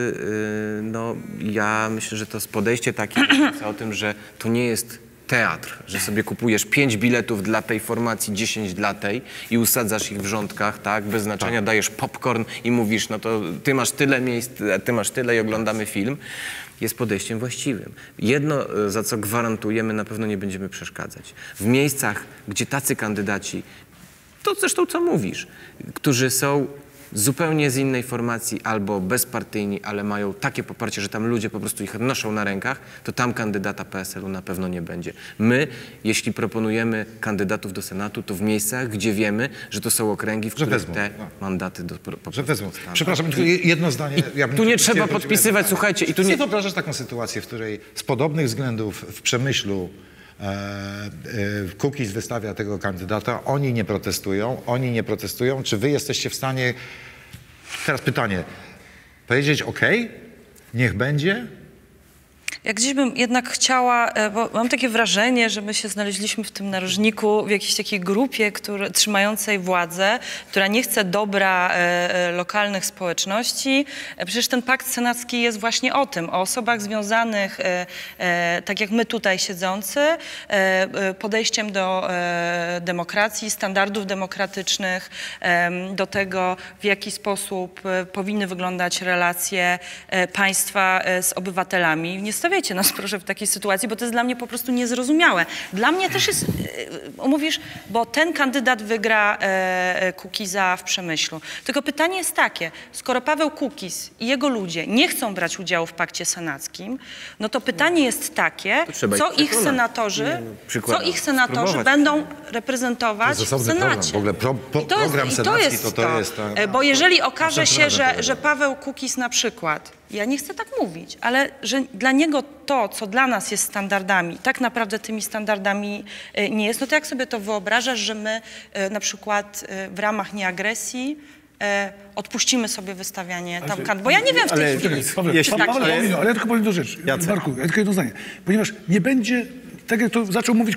no, ja myślę, że to podejście takie o tym, że to nie jest teatr, że sobie kupujesz pięć biletów dla tej formacji, 10 dla tej i usadzasz ich w rządkach, tak, bez znaczenia, dajesz popcorn i mówisz, no to ty masz tyle miejsc, ty masz tyle i oglądamy film, jest podejściem właściwym. Jedno, e, za co gwarantujemy, na pewno nie będziemy przeszkadzać. W miejscach, gdzie tacy kandydaci, to zresztą co mówisz, którzy są zupełnie z innej formacji albo bezpartyjni, ale mają takie poparcie, że tam ludzie po prostu ich noszą na rękach, to tam kandydata PSL-u na pewno nie będzie. My, jeśli proponujemy kandydatów do Senatu, to w miejscach, gdzie wiemy, że to są okręgi, w których wezmą, te no. mandaty do, po Że wezmą. Przepraszam, tylko je- jedno zdanie. Ja tu nie trzeba podpisywać, słuchajcie, i tu nie- Czy wyobrażasz taką sytuację, w której z podobnych względów w Przemyślu Kukiz wystawia tego kandydata, oni nie protestują, oni nie protestują. Czy wy jesteście w stanie, teraz pytanie, powiedzieć OK, niech będzie, Ja gdzieś bym jednak chciała, e, bo mam takie wrażenie, że my się znaleźliśmy w tym narożniku, w jakiejś takiej grupie które, trzymającej władzę, która nie chce dobra e, e, lokalnych społeczności. E, Przecież ten pakt senacki jest właśnie o tym, o osobach związanych, e, e, tak jak my tutaj siedzący, podejściem do demokracji, standardów demokratycznych, em, do tego, w jaki sposób powinny wyglądać relacje państwa z obywatelami. Nie stawiajcie nas proszę w takiej sytuacji, bo to jest dla mnie po prostu niezrozumiałe. Dla mnie też jest, e, mówisz, bo ten kandydat wygra e, e, Kukiza w Przemyślu. Tylko pytanie jest takie, skoro Paweł Kukiz i jego ludzie nie chcą brać udziału w pakcie senackim, no to pytanie jest takie, To co ich senatorzy, co ich senatorzy będą reprezentować To w Senacie. W ogóle pro- pro- to jest- program senacki jest to- to jest E, Bo jeżeli okaże się, że, że. Paweł Kukiz na przykład, ja nie chcę tak mówić, ale że dla niego to, co dla nas jest standardami, tak naprawdę tymi standardami e, nie jest, no to jak sobie to wyobrażasz, że my e, na przykład e, w ramach nieagresji odpuścimy sobie wystawianie tam kand... Bo ja nie wiem w tej ale- chwili, Paweł, Jeśli- tak. Paweł, ale ja tylko powiem do rzeczy. Jacek. Marku, ja tylko jedno zdanie. Ponieważ nie będzie, tak jak to zaczął mówić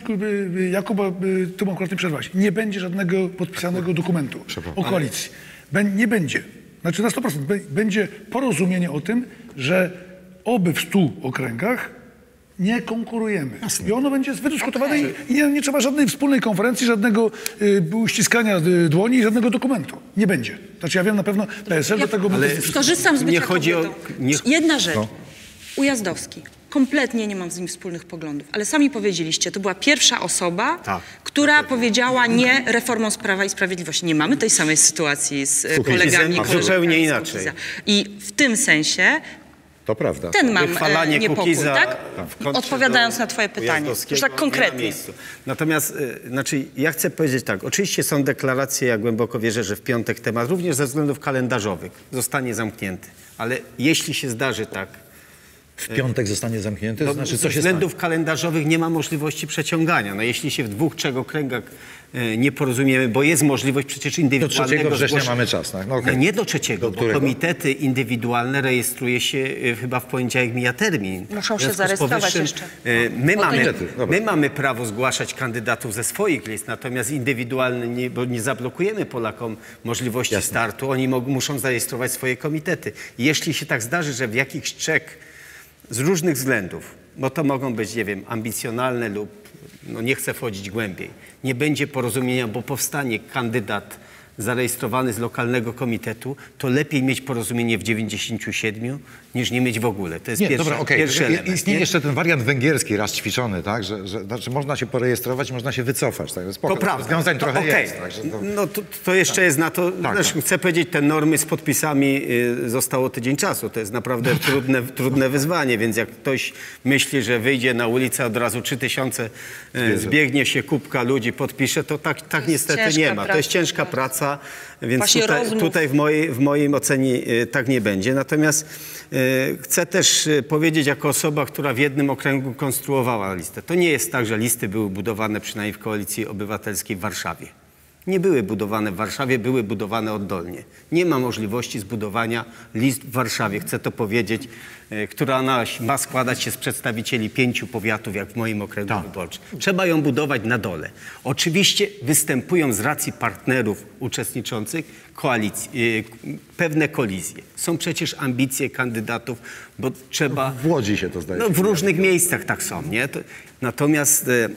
Jakub, a, y, ty mu akurat nie przerwać, nie będzie żadnego podpisanego dokumentu o koalicji. Nie będzie. Znaczy na 100%. Bę- Będzie porozumienie o tym, że oby w stu okręgach nie konkurujemy. I ono będzie wydyskutowane i, i nie, nie trzeba żadnej wspólnej konferencji, żadnego y, uściskania y, dłoni, żadnego dokumentu. Nie będzie. Znaczy ja wiem na pewno PSL do tego Ale- będzie... Skorzystam z bycia Nie chodzi o- nie- Jedna rzecz. Ujazdowski. Kompletnie nie mam z nim wspólnych poglądów, ale sami powiedzieliście, to była pierwsza osoba, Tak. która powiedziała nie reformą Prawa i Sprawiedliwości. Nie mamy tej samej sytuacji z e, Kukizem, kolegami. zupełnie inaczej. I w tym sensie to prawda. ten mam Wychwalanie e, niepokój, Kukiza tak? Odpowiadając na twoje pytanie. Już tak konkretnie. Natomiast, y, znaczy, ja chcę powiedzieć tak, oczywiście są deklaracje, ja głęboko wierzę, że w piątek temat, również ze względów kalendarzowych, zostanie zamknięty. Ale jeśli się zdarzy tak, W piątek zostanie zamknięty, to no, znaczy ze co się stanie? względów kalendarzowych nie ma możliwości przeciągania. No, jeśli się w dwóch, trzech okręgach e, nie porozumiemy, bo jest możliwość przecież indywidualnego... 3 września mamy czas, tak? No okej. No nie do trzeciego, Do bo którego? komitety indywidualne rejestruje się e, chyba w poniedziałek mija termin. Muszą się zarejestrować jeszcze. e, My mamy, Komitety, dobra. my mamy prawo zgłaszać kandydatów ze swoich list, natomiast indywidualne, nie, bo nie zablokujemy Polakom możliwości startu, oni mog, muszą zarejestrować swoje komitety. Jeśli się tak zdarzy, że w jakichś trzech z różnych względów, bo to mogą być, nie wiem, ambicjonalne lub, no nie chcę wchodzić głębiej, nie będzie porozumienia, bo powstanie kandydat zarejestrowany z lokalnego komitetu, to lepiej mieć porozumienie w 97 niż nie mieć w ogóle. To jest Nie, pierwszy, dobra, okej. pierwszy I- element. Istnieje nie? jeszcze ten wariant węgierski raz ćwiczony, tak? Że, że znaczy można się porejestrować, można się wycofać. Tak? Spoko, To prawda. Rozwiązań To trochę okej. jest. Także to... No to, to jeszcze jest na to, Tak, też tak. chcę powiedzieć, te normy z podpisami y, zostało tydzień czasu. To jest naprawdę trudne, trudne wyzwanie, więc jak ktoś myśli, że wyjdzie na ulicę od razu 3000, y, zbiegnie się kubka ludzi, podpisze, to tak, tak niestety nie ma. To jest praca, ciężka tak. Więc tutaj, tutaj w mojej, w mojej ocenie y, tak nie będzie. Natomiast y, chcę też y, powiedzieć jako osoba, która w jednym okręgu konstruowała listę. To nie jest tak, że listy były budowane przynajmniej w Koalicji Obywatelskiej w Warszawie. Nie były budowane w Warszawie, były budowane oddolnie. Nie ma możliwości zbudowania list w Warszawie, chcę to powiedzieć, e, która ma składać się z przedstawicieli pięciu powiatów, jak w moim okręgu Tak. wyborczym. Trzeba ją budować na dole. Oczywiście występują z racji partnerów uczestniczących koalicji, e, pewne kolizje. Są przecież ambicje kandydatów, bo trzeba... W Łodzi się to zdaje. No, w różnych miejscach tak są, nie? To, natomiast e,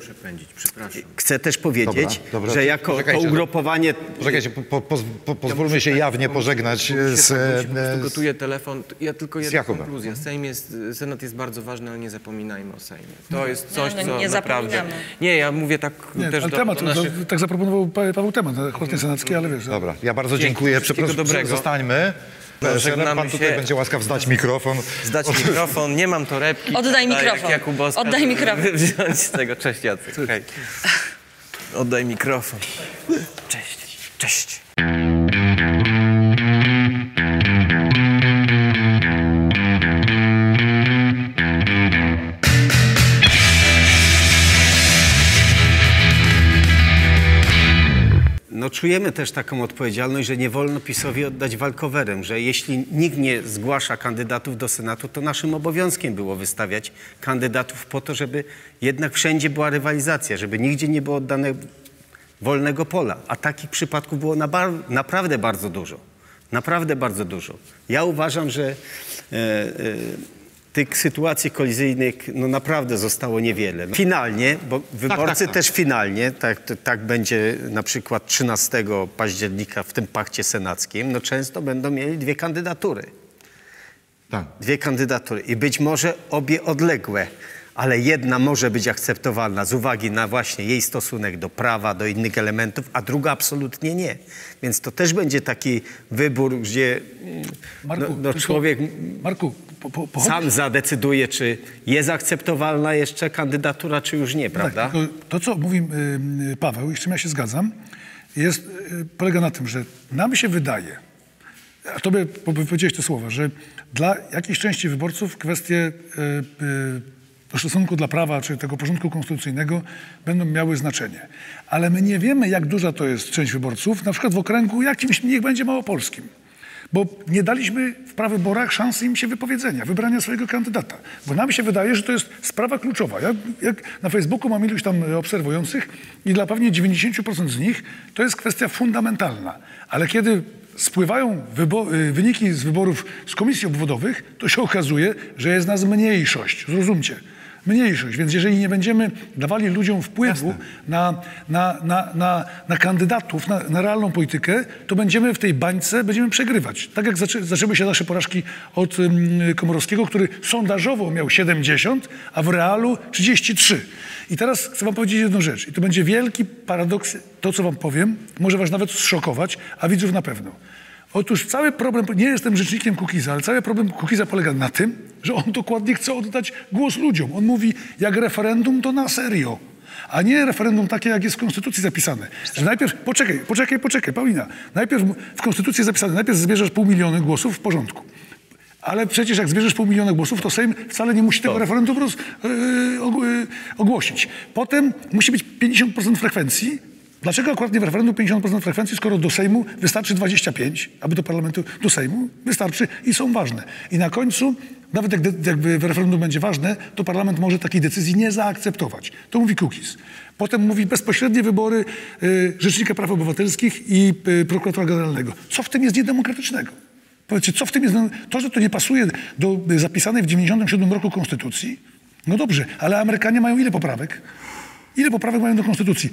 przepraszam. chcę też powiedzieć, Dobra, dobra. że jako to Poczekajcie. ugrupowanie Poczekajcie, po, po, po, pozwólmy się jawnie pożegnać się z... tak- e, z gotuje telefon. Ja tylko jedna konkluzja. Sejm jest, Senat jest bardzo ważny, ale nie zapominajmy o Sejmie. To jest coś, no co nie naprawdę... Nie, ja mówię tak Nie, też ale do, temat, do naszych... to, tak zaproponował Pa- Paweł temat, chłodnie senacki, ale wiesz. Dobra, ja bardzo dziękuję. Przepraszam, dobrego. zostańmy. No, Pan żegnamy tutaj się. będzie łaskaw zdać mikrofon. Zdać mikrofon, nie mam torebki. Oddaj Tak, mikrofon. Jak Jakubowska, Oddaj mikrofon. Wziąć z tego. Cześć Jacek. Hej. Oddaj mikrofon. Cześć. Cześć. Czujemy też taką odpowiedzialność, że nie wolno PiSowi oddać walkowerem, że jeśli nikt nie zgłasza kandydatów do Senatu, to naszym obowiązkiem było wystawiać kandydatów po to, żeby jednak wszędzie była rywalizacja, żeby nigdzie nie było oddane wolnego pola. A takich przypadków było na bar- naprawdę bardzo dużo. Naprawdę bardzo dużo. Ja uważam, że e, e, tych sytuacji kolizyjnych no naprawdę zostało niewiele. Finalnie, bo wyborcy tak. też finalnie, tak, tak będzie na przykład 13 października w tym pakcie senackim, no często będą mieli dwie kandydatury. Tak. Dwie kandydatury i być może obie odległe, ale jedna może być akceptowalna z uwagi na właśnie jej stosunek do prawa, do innych elementów, a druga absolutnie nie. Więc to też będzie taki wybór, gdzie mm, no, no tylko- człowiek Marku, po, po, po, sam zadecyduje, czy jest akceptowalna jeszcze kandydatura, czy już nie, prawda? Tak, to, co mówi y, Paweł, i z czym ja się zgadzam, jest, y, polega na tym, że nam się wydaje, a tobie po- powiedziałeś te słowa, że dla jakiejś części wyborców kwestie y, y, o stosunku dla prawa czy tego porządku konstytucyjnego będą miały znaczenie. Ale my nie wiemy, jak duża to jest część wyborców, na przykład w okręgu jakimś, niech będzie małopolskim. Bo nie daliśmy w prawyborach szansy im się wypowiedzenia, wybrania swojego kandydata. Bo nam się wydaje, że to jest sprawa kluczowa. Ja, jak na Facebooku mam iluś tam obserwujących i dla pewnie 90% z nich to jest kwestia fundamentalna. Ale kiedy spływają y, wyniki z wyborów z komisji obwodowych, to się okazuje, że jest nas mniejszość. Zrozumcie. Mniejszość. Więc jeżeli nie będziemy dawali ludziom wpływu na, na, na, na, na kandydatów, na, na realną politykę, to będziemy w tej bańce będziemy przegrywać. Tak jak zaczę, zaczęły się nasze porażki od ym, Komorowskiego, który sondażowo miał 70, a w realu 33. I teraz chcę wam powiedzieć jedną rzecz. I to będzie wielki paradoks. To, co wam powiem, może was nawet zszokować, a widzów na pewno. Otóż cały problem, nie jestem rzecznikiem Kukiza, ale cały problem Kukiza polega na tym, że on dokładnie chce oddać głos ludziom. On mówi, jak referendum, to na serio. A nie referendum takie, jak jest w Konstytucji zapisane. Że najpierw, poczekaj, poczekaj, poczekaj, Paulina. Najpierw w Konstytucji jest zapisane, najpierw zbierzesz pół miliona głosów w porządku. Ale przecież jak zbierzesz pół miliona głosów, to Sejm wcale nie musi tego referendum roz, yy, ogłosić. Potem musi być 50% frekwencji. Dlaczego akurat nie w referendum 50% frekwencji, skoro do Sejmu wystarczy 25, aby do parlamentu, do Sejmu wystarczy i są ważne. I na końcu, nawet jak jakby referendum będzie ważne, to parlament może takiej decyzji nie zaakceptować. To mówi Kukiz. Potem mówi bezpośrednie wybory y, Rzecznika Praw Obywatelskich i y, Prokuratora Generalnego. Co w tym jest niedemokratycznego? Powiedzcie, co w tym jest? To, że to nie pasuje do y, zapisanej w 97 roku konstytucji, no dobrze, ale Amerykanie mają ile poprawek? Ile poprawek mają do konstytucji?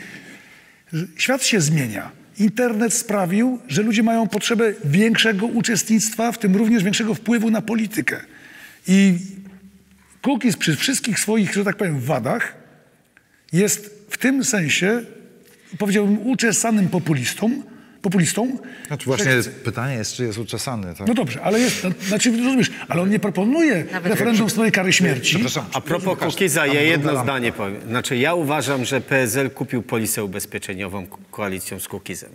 Świat się zmienia. Internet sprawił, że ludzie mają potrzebę większego uczestnictwa, w tym również większego wpływu na politykę. I Cookies przy wszystkich swoich, że tak powiem, wadach jest w tym sensie, powiedziałbym, uczesanym populistą, populistą. Znaczy właśnie pytanie jest, czy jest uczesany. Tak? No dobrze, ale jest, znaczy rozumiesz, ale on nie proponuje Nawet- referendum w sprawie kary śmierci. Przepraszam. A propos Kukiza, ja jedno zdanie powiem. Znaczy ja uważam, że PSL kupił polisę ubezpieczeniową ko- koalicją z Kukizem.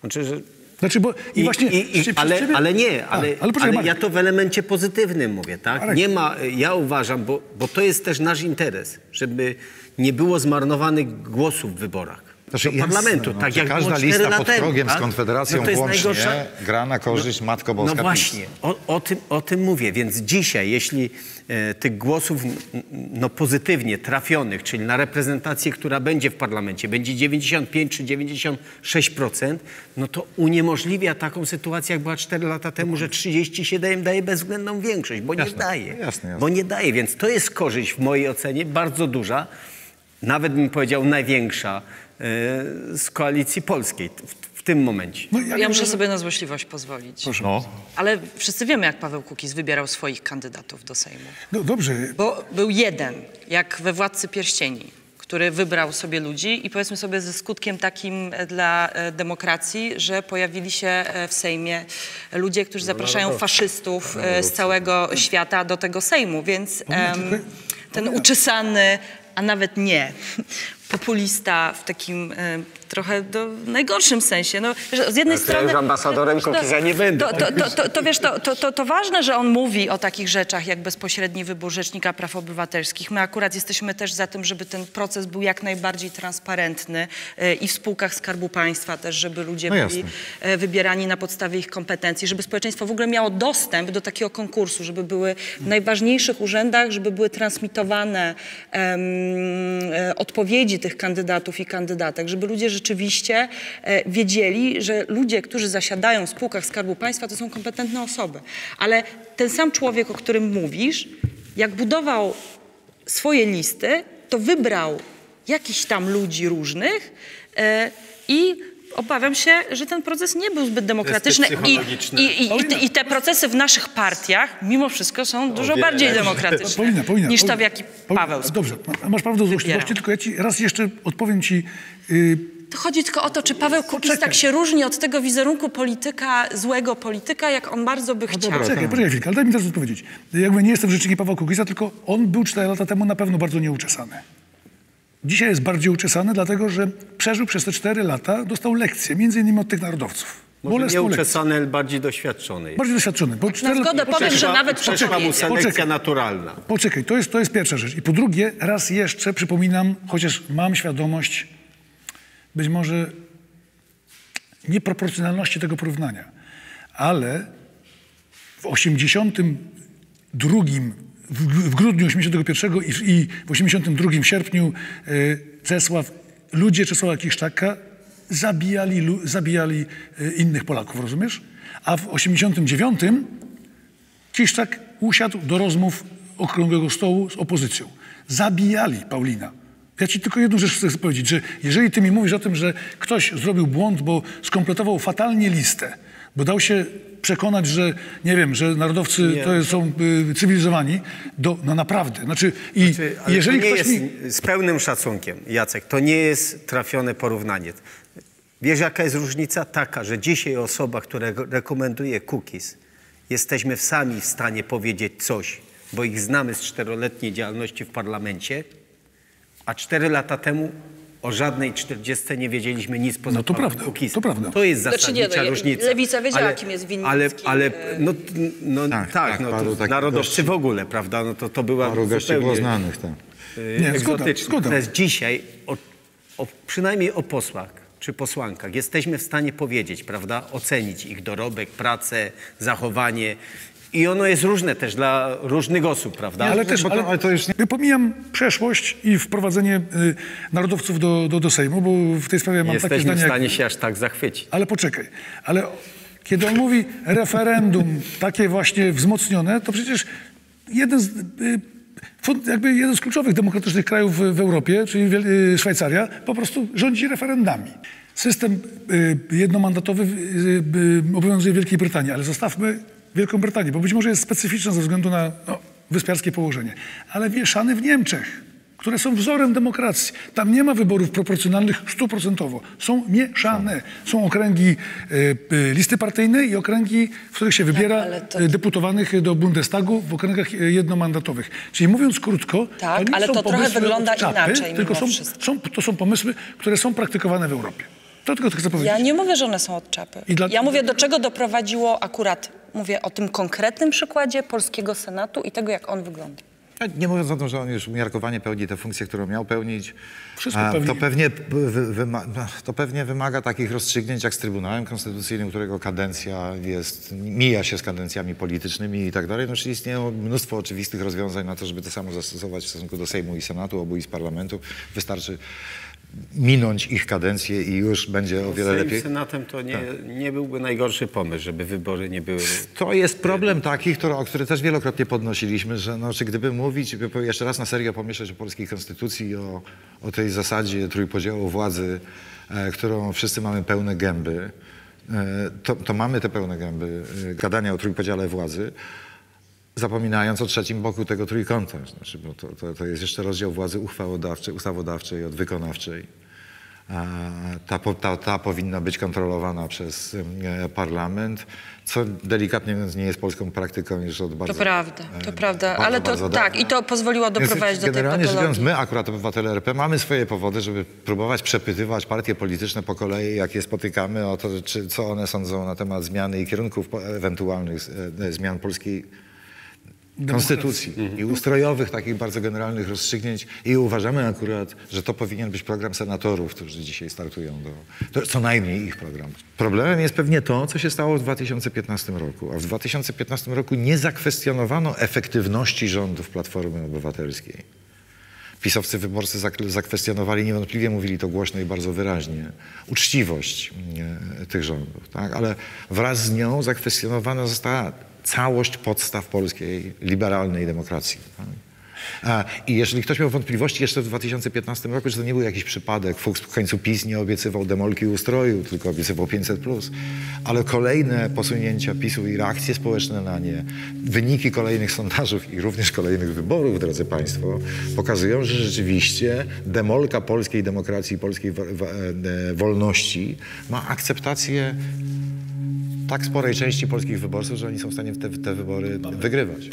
Znaczy, że Znaczy, bo i, I, właśnie... i, i, ale, ciebie- ale nie, A, ale, ale ale, poczekaj, ja Marek. to w elemencie pozytywnym mówię, tak? Marek. Nie ma, ja uważam, bo, bo to jest też nasz interes, żeby nie było zmarnowanych głosów w wyborach. Znaczy, do parlamentu, no, tak jak każda lista pod temu, progiem z tak? Konfederacją jest włącznie najgorsza- gra na korzyść Matko Boska No właśnie, o, o, tym, o tym mówię. Więc dzisiaj, jeśli e, tych głosów no, pozytywnie trafionych, czyli na reprezentację, która będzie w parlamencie, będzie 95 czy 96%, no to uniemożliwia taką sytuację, jak była 4 lata temu, że 37 daje bezwzględną większość, bo nie Jasne, daje. jasne, jasne. Bo nie daje, więc to jest korzyść w mojej ocenie bardzo duża, nawet bym powiedział największa z koalicji polskiej w, w tym momencie. No, Ja muszę sobie na złośliwość pozwolić. No, Ale wszyscy wiemy, jak Paweł Kukiz wybierał swoich kandydatów do Sejmu. No dobrze, Bo był jeden, jak we Władcy Pierścieni, który wybrał sobie ludzi i powiedzmy sobie ze skutkiem takim e, dla e, demokracji, że pojawili się e, w Sejmie ludzie, którzy zapraszają faszystów e, z całego świata do tego Sejmu, więc em, ten uczesany, a nawet nie, populista w takim e, trochę do, najgorszym sensie. No, z jednej ja strony... już ambasadorem to- Kukiza nie będę. To, to, to, to, to wiesz, to, to, to, to ważne, że on mówi o takich rzeczach jak bezpośredni wybór Rzecznika Praw Obywatelskich. My akurat jesteśmy też za tym, żeby ten proces był jak najbardziej transparentny e, i w spółkach Skarbu Państwa też, żeby ludzie No byli e, wybierani na podstawie ich kompetencji, żeby społeczeństwo w ogóle miało dostęp do takiego konkursu, żeby były w najważniejszych urzędach, żeby były transmitowane e, odpowiedzi tych kandydatów i kandydatek, żeby ludzie rzeczywiście e, wiedzieli, że ludzie, którzy zasiadają w spółkach Skarbu Państwa, to są kompetentne osoby. Ale ten sam człowiek, o którym mówisz, jak budował swoje listy, to wybrał jakichś tam ludzi różnych e, i obawiam się, że ten proces nie był zbyt demokratyczny. I, i, i, i, te, i te procesy w naszych partiach mimo wszystko są dużo bardziej demokratyczne Paulina, Paulina, niż to, w jaki Paulina, Paweł Dobrze, ma- masz prawo do złośliwości, tylko ja ci raz jeszcze odpowiem ci. y, To chodzi tylko o to, czy Paweł Kukiz tak się różni od tego wizerunku polityka, złego polityka, jak on bardzo by chciał. Czekaj, poczekaj chwilkę, ale daj mi teraz odpowiedzieć. Jakby nie jestem rzecznikiem Pawła Kukiza, tylko on był 4 lata temu na pewno bardzo nieuczesany. Dzisiaj jest bardziej uczesany, dlatego że przeżył przez te 4 lata, dostał lekcję, między innymi od tych narodowców. Może nie Bolesną ale bardziej doświadczony. jest. Bardziej doświadczony. Bo Na zgodę powiem, że nawet po przeszła mu selekcja Poczekaj. naturalna. Poczekaj, to jest, to jest pierwsza rzecz. I po drugie, raz jeszcze przypominam, chociaż mam świadomość być może nieproporcjonalności tego porównania, ale w 82, w, grudniu 81 i, w- i w 82 w sierpniu e, Czesław, ludzie Czesława Kiszczaka zabijali, zabijali e, innych Polaków, rozumiesz? A w 89 Kiszczak usiadł do rozmów okrągłego stołu z opozycją. Zabijali Paulina. Ja ci tylko jedną rzecz chcę powiedzieć, że jeżeli ty mi mówisz o tym, że ktoś zrobił błąd, bo skompletował fatalnie listę, bo dał się przekonać, że nie wiem, że narodowcy to są y, cywilizowani, do, no naprawdę. Znaczy, i Czy- ale jeżeli to nie ktoś jest, mi... z pełnym szacunkiem, Jacek, to nie jest trafione porównanie. Wiesz, jaka jest różnica? Taka, że dzisiaj osoba, która re- rekomenduje cookies, jesteśmy w sami w stanie powiedzieć coś, bo ich znamy z czteroletniej działalności w parlamencie, a cztery lata temu o żadnej czterdziestce nie wiedzieliśmy nic poza No to prawda, Kukizem. to prawda. To jest Znaczy nie, zasadnicza no, różnica. Lewica wiedziała, kim jest Winnicki, Ale, ale e, no, no tak, Tak, tak, no, paru to narodowcy gości. w ogóle, prawda? No to, to była paru gości było znanych. Tak. y, Nie, zgoda, egzotyczne. zgoda. Natomiast dzisiaj, o, o, przynajmniej o posłach czy posłankach, jesteśmy w stanie powiedzieć, prawda, ocenić ich dorobek, pracę, zachowanie. I ono jest różne też dla różnych osób, prawda? Ale też, bo to- ale, ale to nie- Ja pomijam przeszłość i wprowadzenie y, narodowców do, do, do Sejmu, bo w tej sprawie Nie mam takie jesteśmy zdanie w jak stanie się aż tak zachwycić. Ale poczekaj, ale kiedy on mówi referendum takie właśnie wzmocnione, to przecież jeden z, y, jakby jeden z kluczowych demokratycznych krajów w, w Europie, czyli y, Szwajcaria, po prostu rządzi referendami. System y, jednomandatowy y, obowiązuje w Wielkiej Brytanii, ale zostawmy Wielką Brytanię, bo być może jest specyficzna ze względu na no, wyspiarskie położenie, ale wieszany w Niemczech, które są wzorem demokracji. Tam nie ma wyborów proporcjonalnych stuprocentowo. Są mieszane. Są okręgi y, listy partyjnej i okręgi, w których się wybiera ale to- y, deputowanych do Bundestagu w okręgach jednomandatowych. Czyli mówiąc krótko, Tak, to nie ale są to trochę wygląda czapy, inaczej tylko są, są, to są pomysły, które są praktykowane w Europie. To tylko chcę powiedzieć. Ja nie mówię, że one są od czapy. Dla- Ja mówię, do czego doprowadziło akurat, mówię o tym konkretnym przykładzie polskiego Senatu i tego, jak on wygląda. Nie mówiąc o tym, że on już umiarkowanie pełni tę funkcję, którą miał pełnić, to, pewnie, no, to pewnie wymaga takich rozstrzygnięć jak z Trybunałem Konstytucyjnym, którego kadencja jest, mija się z kadencjami politycznymi i tak dalej. No, czyli istnieje mnóstwo oczywistych rozwiązań na to, żeby to samo zastosować w stosunku do Sejmu i Senatu, obu izb parlamentu. Wystarczy minąć ich kadencję i już będzie o wiele Sejm lepiej. Senatem to nie, nie byłby najgorszy pomysł, żeby wybory nie były. To jest problem taki, który, o który też wielokrotnie podnosiliśmy, że no, czy gdyby mówić, jeszcze raz na serio pomyśleć o polskiej konstytucji, o, o tej zasadzie trójpodziału władzy, e, którą wszyscy mamy pełne gęby, e, to, to mamy te pełne gęby e, gadania o trójpodziale władzy, zapominając o trzecim boku tego trójkąta. Znaczy, bo to, to, to jest jeszcze rozdział władzy uchwałodawczej, ustawodawczej od wykonawczej. Ta, ta, ta powinna być kontrolowana przez e, parlament, co delikatnie mówiąc nie jest polską praktyką już od bardzo To prawda, to e, prawda, bardzo, ale to tak dawna. i to pozwoliło Więc doprowadzić do tej Generalnie patologii. my akurat obywatele RP mamy swoje powody, żeby próbować przepytywać partie polityczne po kolei, jak je spotykamy, o to, czy, co one sądzą na temat zmiany i kierunków ewentualnych e, zmian polskiej konstytucji i ustrojowych, takich bardzo generalnych rozstrzygnięć i uważamy akurat, że to powinien być program senatorów, którzy dzisiaj startują do, co najmniej ich program. Problemem jest pewnie to, co się stało w 2015 roku, a w 2015 roku nie zakwestionowano efektywności rządów Platformy Obywatelskiej. Pisowcy wyborcy zak- zakwestionowali, niewątpliwie mówili to głośno i bardzo wyraźnie, uczciwość e, tych rządów. Tak? Ale wraz z nią zakwestionowana została całość podstaw polskiej liberalnej demokracji. I jeżeli ktoś miał wątpliwości jeszcze w 2015 roku, że to nie był jakiś przypadek, Fuchs w końcu PiS nie obiecywał demolki ustroju, tylko obiecywał 500+, ale kolejne posunięcia PiSu i reakcje społeczne na nie, wyniki kolejnych sondażów i również kolejnych wyborów, drodzy Państwo, pokazują, że rzeczywiście demolka polskiej demokracji, polskiej e, wolności ma akceptację tak sporej części polskich wyborców, że oni są w stanie te, te wybory wygrywać.